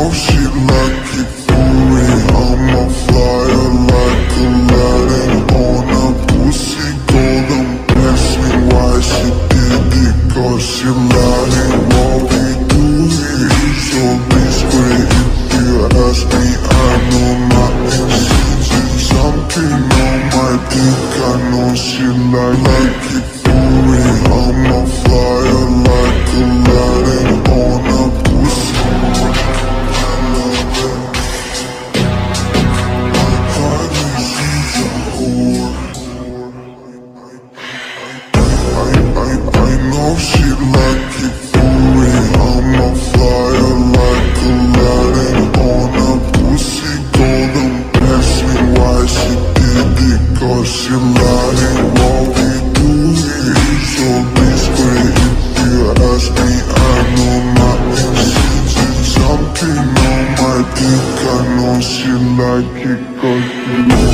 know she like it for real. I'm a like on a pussy golden blessing. Why she did? Cause she lying. What we do here is so discreet. If you ask me, I know nothing. She's something on my dick. I know she like, like it Why she did it? Cause she lying. What we do here is so discreet. If you ask me, I know nothing. She's something on my dick. I know she like it cause she